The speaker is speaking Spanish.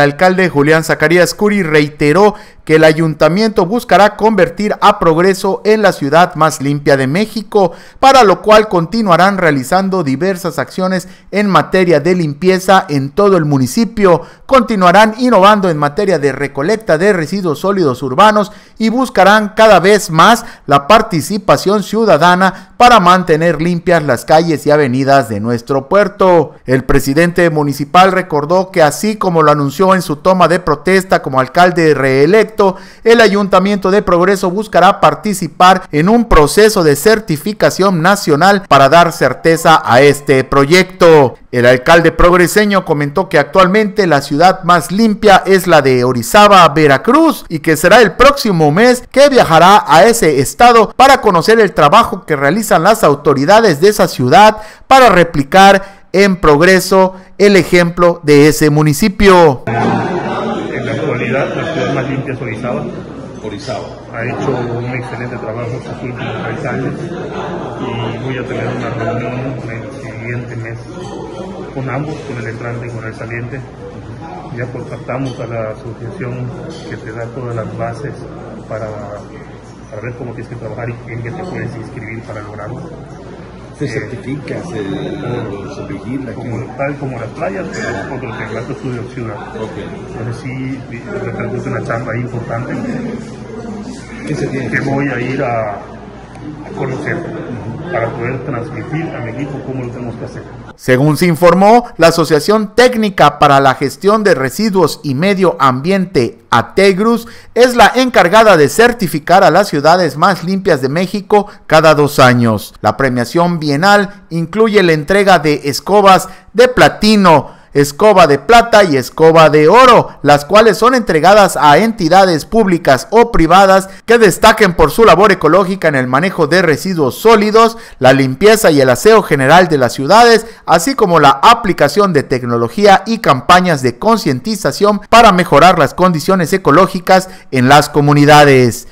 alcalde Julián Zacarías Curi reiteró que el ayuntamiento buscará convertir a Progreso en la ciudad más limpia de México, para lo cual continuarán realizando diversas acciones en materia de limpieza en todo el municipio, continuarán innovando en materia de recolecta de residuos sólidos urbanos y buscarán cada vez más la participación ciudadana para mantener limpias las calles y avenidas de nuestro puerto. El presidente municipal recordó que así como lo anunció en su toma de protesta como alcalde reelecto, el Ayuntamiento de Progreso buscará participar en un proceso de certificación nacional para dar certeza a este proyecto. El alcalde progreseño comentó que actualmente la ciudad más limpia es la de Orizaba, Veracruz, y que será el próximo mes que viajará a ese estado para conocer el trabajo que realizan las autoridades de esa ciudad para replicar en progreso el ejemplo de ese municipio. En la actualidad, la ciudad más limpia es Orizaba. Orizaba. Ha hecho un excelente trabajo estos últimos tres años y voy a tener una reunión el siguiente mes con ambos, con el entrante y con el saliente. Ya contactamos a la asociación que te da todas las bases para, para ver cómo tienes que trabajar y en qué te puedes inscribir para lograrlo. ¿Te certificas el, los vigila? Como, tal como las playas, pero otro teclado estudio ciudad. Ok. Entonces sí, repercute una chamba ahí importante ¿Qué se tiene que voy a ir a conocer para poder transmitir a equipo cómo lo tenemos que hacer. Según se informó, la Asociación Técnica para la Gestión de Residuos y Medio Ambiente, ATEGRUS, es la encargada de certificar a las ciudades más limpias de México cada dos años. La premiación bienal incluye la entrega de escobas de platino, escoba de plata y escoba de oro, las cuales son entregadas a entidades públicas o privadas que destaquen por su labor ecológica en el manejo de residuos sólidos, la limpieza y el aseo general de las ciudades, así como la aplicación de tecnología y campañas de concientización para mejorar las condiciones ecológicas en las comunidades.